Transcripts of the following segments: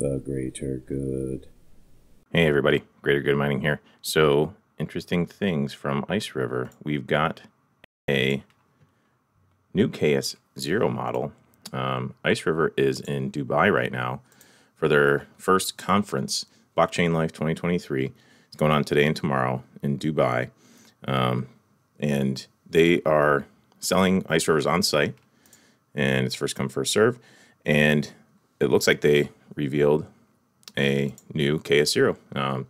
the greater good. Hey everybody, Greater Good Mining here. So, interesting things from Ice River. We've got a new KS0 model. Um, Ice River is in Dubai right now for their first conference, Blockchain Life 2023. It's going on today and tomorrow in Dubai. Um, and they are selling Ice Rivers on site, and it's first come, first serve. And it looks like they revealed a new KS0. Um,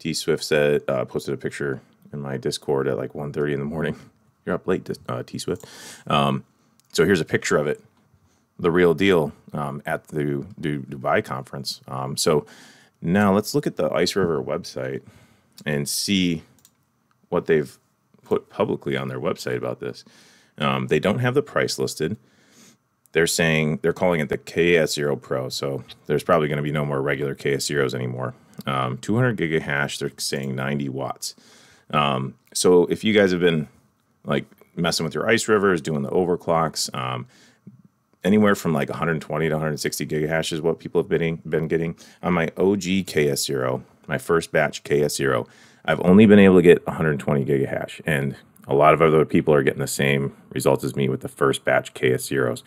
Tswift said uh, posted a picture in my Discord at like 1.30 in the morning. You're up late, uh, Tswift. Um, so here's a picture of it, the real deal um, at the, the Dubai conference. Um, so now let's look at the Ice River website and see what they've put publicly on their website about this. Um, they don't have the price listed they're saying they're calling it the KS0 Pro. So there's probably going to be no more regular KS0s anymore. Um, 200 gig hash, they're saying 90 watts. Um, so if you guys have been like messing with your ice rivers, doing the overclocks, um, anywhere from like 120 to 160 gig hash is what people have been, been getting. On my OG KS0, my first batch KS0, I've only been able to get 120 gig hash. And a lot of other people are getting the same results as me with the first batch KS0s.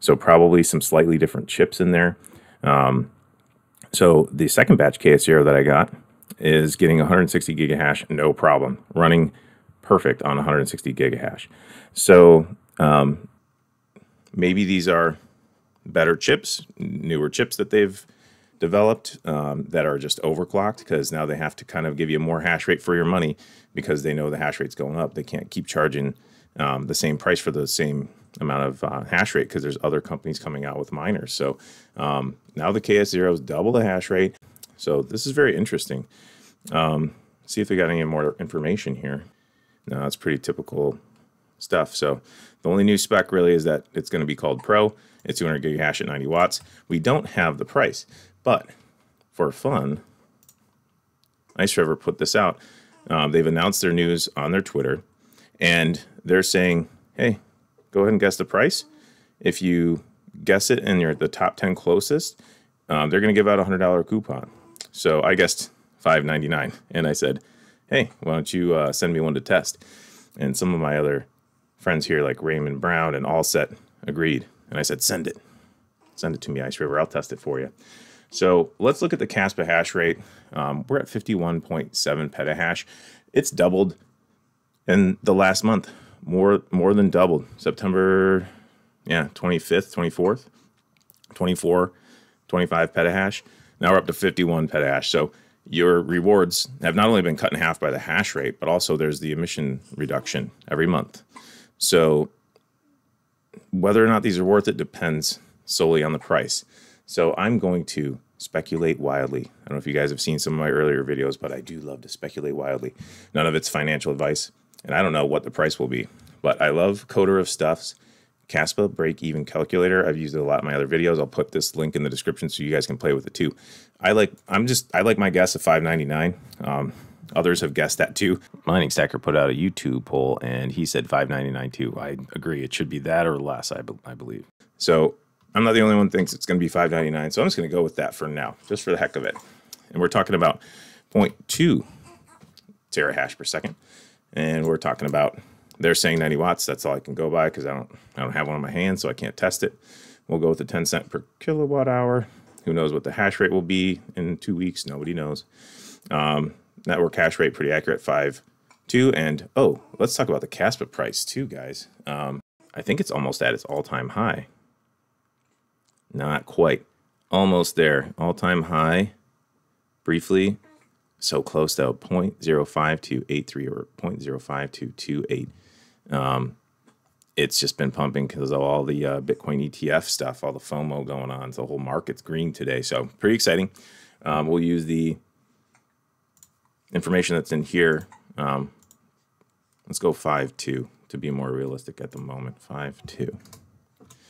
So probably some slightly different chips in there. Um, so the second batch KS0 that I got is getting 160 gigahash, no problem, running perfect on 160 gigahash. So um, maybe these are better chips, newer chips that they've developed um, that are just overclocked because now they have to kind of give you more hash rate for your money because they know the hash rate's going up. They can't keep charging um, the same price for the same amount of uh, hash rate because there's other companies coming out with miners. So um, now the KS0 is double the hash rate. So this is very interesting. Um, see if they got any more information here. No, it's pretty typical stuff. So the only new spec really is that it's going to be called Pro. It's 200 gig hash at 90 watts. We don't have the price, but for fun, Ice River put this out. Um, they've announced their news on their Twitter, and they're saying, "Hey, go ahead and guess the price. If you guess it and you're at the top 10 closest, um, they're going to give out a $100 coupon. So I guessed 5.99 and I said, hey, why don't you uh, send me one to test? And some of my other friends here, like Raymond Brown and All Set, agreed. And I said, send it. Send it to me, Ice River. I'll test it for you. So let's look at the Kaspa hash rate. Um, we're at 51.7 petahash. It's doubled in the last month more more than doubled. September, yeah, 25th, 24th, 24, 25 petahash. Now we're up to 51 petahash. So your rewards have not only been cut in half by the hash rate, but also there's the emission reduction every month. So whether or not these are worth it depends solely on the price. So I'm going to speculate wildly. I don't know if you guys have seen some of my earlier videos, but I do love to speculate wildly. None of it's financial advice and I don't know what the price will be, but I love Coder of Stuff's Kaspa break even calculator. I've used it a lot in my other videos. I'll put this link in the description so you guys can play with it too. I like I'm just I like my guess of 5.99. Um, others have guessed that too. Mining Stacker put out a YouTube poll and he said 5.99 too. I agree. It should be that or less. I, be, I believe. So I'm not the only one who thinks it's going to be 5.99. So I'm just going to go with that for now, just for the heck of it. And we're talking about 0.2 terahash per second and we're talking about they're saying 90 watts. That's all I can go by because I don't I don't have one in my hand, so I can't test it. We'll go with the 10 cent per kilowatt hour. Who knows what the hash rate will be in two weeks? Nobody knows. Um, network hash rate pretty accurate, five two. And oh, let's talk about the Kaspa price too, guys. Um, I think it's almost at its all time high. Not quite. Almost there. All time high. Briefly, so close though. 0.05283 or 0.05228 um, it's just been pumping because of all the uh, bitcoin etf stuff all the fomo going on. So the whole market's green today so pretty exciting. Um, we'll use the information that's in here. Um, let's go 5-2 to be more realistic at the moment. 5-2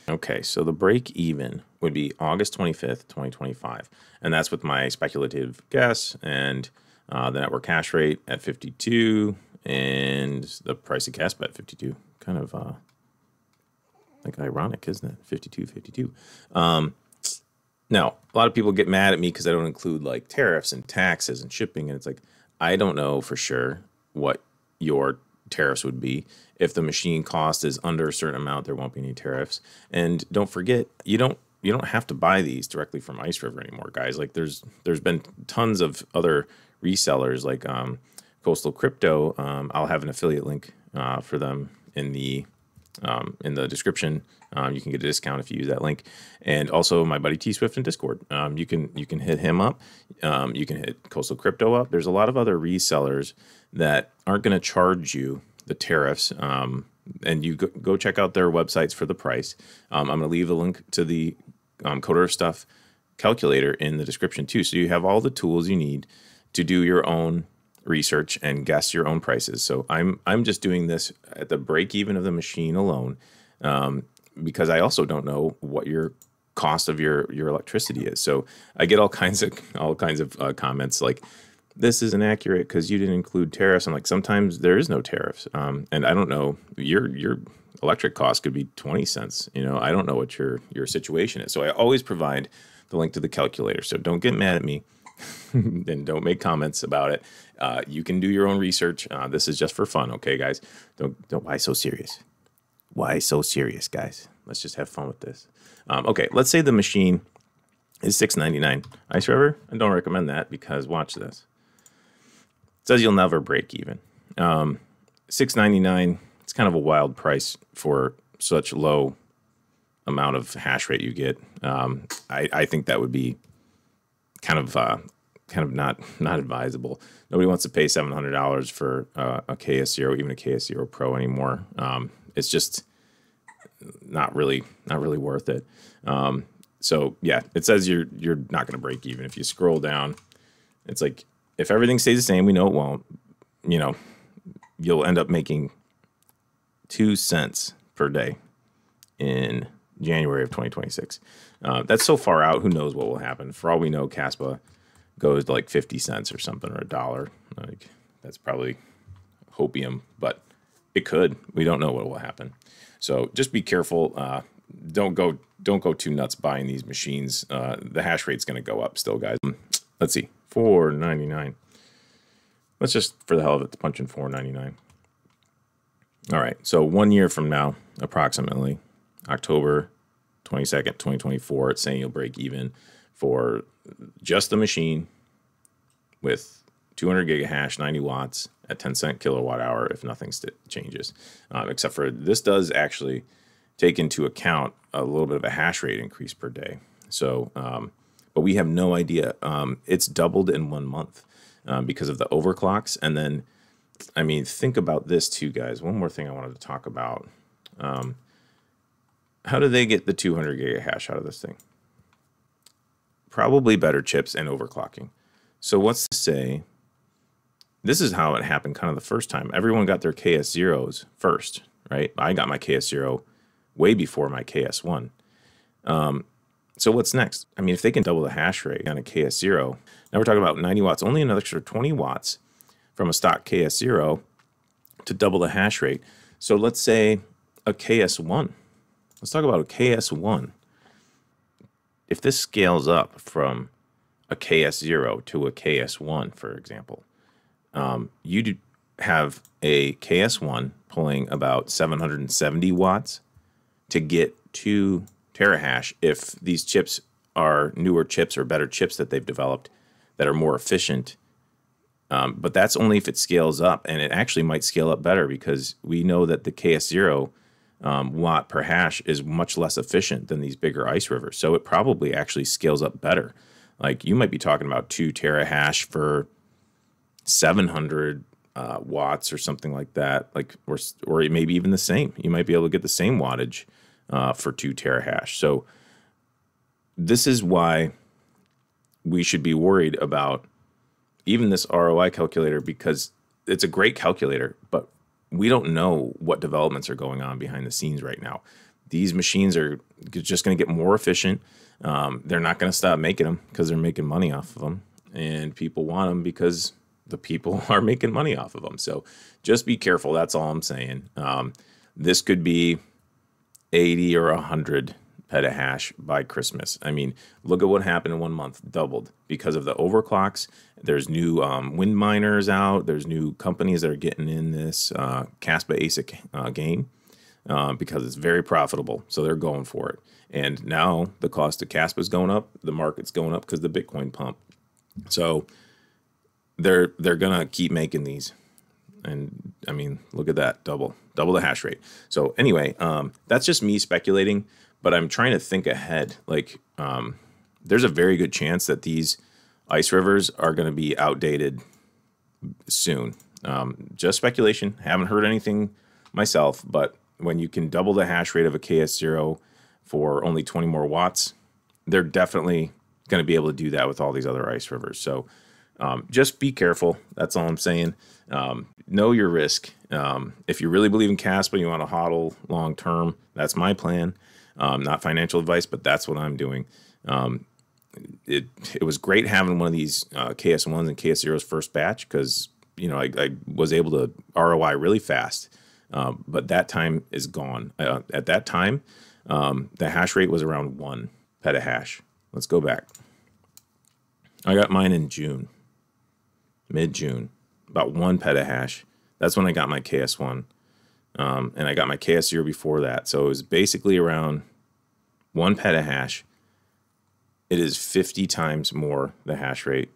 Okay, so the break even would be August 25th, 2025. And that's with my speculative guess and uh, the network hash rate at 52 and the price of Kaspa at 52. Kind of uh, like ironic, isn't it? 52, 52. Um, Now, a lot of people get mad at me because I don't include like tariffs and taxes and shipping. And it's like, I don't know for sure what your tariffs would be. If the machine cost is under a certain amount, there won't be any tariffs. And don't forget, you don't you don't have to buy these directly from Ice River anymore, guys. Like there's there's been tons of other resellers like um, Coastal Crypto. Um, I'll have an affiliate link uh, for them in the um, in the description. Um, you can get a discount if you use that link, and also my buddy Tswift in Discord. Um, you can you can hit him up. Um, you can hit Coastal Crypto up. There's a lot of other resellers that aren't going to charge you the tariffs. And you go, go, check out their websites for the price. Um, I'm going to leave a link to the um, Coder Stuff calculator in the description too. So you have all the tools you need to do your own research and guess your own prices. So I'm I'm just doing this at the break even of the machine alone, um, because I also don't know what your cost of your your electricity is. So I get all kinds of all kinds of uh, comments like this isn't accurate because you didn't include tariffs. I'm like sometimes there is no tariffs, um, and I don't know your your electric cost could be 20 cents. You know I don't know what your your situation is. So I always provide the link to the calculator. So don't get mad at me and don't make comments about it. Uh, you can do your own research. Uh, this is just for fun, okay, guys? Don't don't why so serious? Why so serious, guys? Let's just have fun with this. Um, okay, let's say the machine is six ninety nine. Ice River, I don't recommend that because watch this. It says you'll never break even. Um, six ninety nine. It's kind of a wild price for such low amount of hash rate you get. Um, I, I think that would be kind of uh, kind of not not advisable. Nobody wants to pay seven hundred dollars for uh, a KS0, even a KS0 Pro anymore. Um, it's just not really not really worth it. Um, so yeah, it says you're you're not going to break even. If you scroll down, it's like if everything stays the same, we know it won't. You know, you'll end up making two cents per day in January of 2026. Uh, that's so far out. Who knows what will happen? For all we know, Kaspa goes to like 50 cents or something or a dollar. Like that's probably hopium, but it could. We don't know what will happen. So just be careful. Uh, don't go don't go too nuts buying these machines. Uh, the hash rate's going to go up still, guys. Let's see, 4.99. Let's just for the hell of it punch in 4.99. All right, so one year from now, approximately October 22nd, 2024, it's saying you'll break even for just the machine with 200 gig of hash, 90 watts at 10 cent kilowatt hour if nothing changes. Um, except for this does actually take into account a little bit of a hash rate increase per day. So, um, but we have no idea. Um, it's doubled in one month um, because of the overclocks. And then, I mean, think about this too, guys. One more thing I wanted to talk about. Um, how do they get the 200 gig hash out of this thing? Probably better chips and overclocking. So what's to say? This is how it happened kind of the first time. Everyone got their KS0s first, right? I got my KS0 way before my KS1. Um, so what's next? I mean, if they can double the hash rate on a KS0, now we're talking about 90 watts, only another extra 20 watts from a stock KS0 to double the hash rate. So let's say a KS1 Let's talk about a KS1. If this scales up from a KS0 to a KS1, for example, um, you do have a KS1 pulling about 770 watts to get two terahash if these chips are newer chips or better chips that they've developed that are more efficient. Um, but that's only if it scales up, and it actually might scale up better because we know that the KS0 um, watt per hash is much less efficient than these bigger ice rivers. So it probably actually scales up better. Like you might be talking about two terahash for 700 uh, watts or something like that. Like or or maybe even the same. You might be able to get the same wattage uh, for two terahash. So this is why we should be worried about even this ROI calculator because it's a great calculator, but we don't know what developments are going on behind the scenes right now. These machines are just going to get more efficient. Um, they're not going to stop making them because they're making money off of them, and people want them because the people are making money off of them. So just be careful. That's all I'm saying. Um, this could be 80 or 100 petahash by Christmas. I mean, look at what happened in one month, doubled because of the overclocks. There's new um, wind miners out. There's new companies that are getting in this uh, Kaspa ASIC uh, game uh, because it's very profitable. So they're going for it. And now the cost of Kaspa is going up. The market's going up because the Bitcoin pump. So they're they're gonna keep making these and I mean, look at that, double, double the hash rate. So anyway, um, that's just me speculating, but I'm trying to think ahead. Like, um, there's a very good chance that these ice rivers are going to be outdated soon. Um, just speculation. Haven't heard anything myself, but when you can double the hash rate of a KS0 for only 20 more watts, they're definitely going to be able to do that with all these other ice rivers. So um, just be careful. That's all I'm saying. Um, know your risk. Um, if you really believe in Kaspa, you want to hodl long term. That's my plan. Um, not financial advice, but that's what I'm doing. Um, it it was great having one of these uh, KS1s and KS0s first batch because you know I, I, was able to ROI really fast. Um, but that time is gone. Uh, at that time, the hash rate was around one petahash. Let's go back. I got mine in June mid June, about one petahash. That's when I got my KS1. Um, and I got my KS0 before that. So it was basically around one petahash. It is 50 times more the hash rate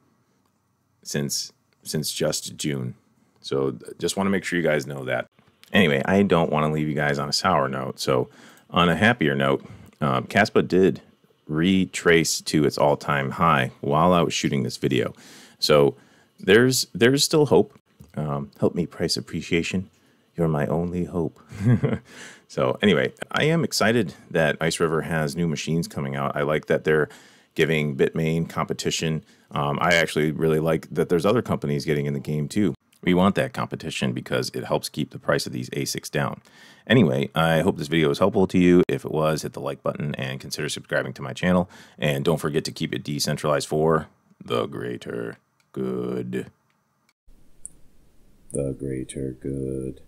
since since just June. So just want to make sure you guys know that. Anyway, I don't want to leave you guys on a sour note. So on a happier note, um, Kaspa did retrace to its all-time high while I was shooting this video. So there's there's still hope. Um, help me, price appreciation. You're my only hope. so anyway, I am excited that Ice River has new machines coming out. I like that they're giving Bitmain competition. Um, I actually really like that there's other companies getting in the game too. We want that competition because it helps keep the price of these ASICs down. Anyway, I hope this video was helpful to you. If it was, hit the like button and consider subscribing to my channel. And don't forget to keep it decentralized for the greater good. The greater good.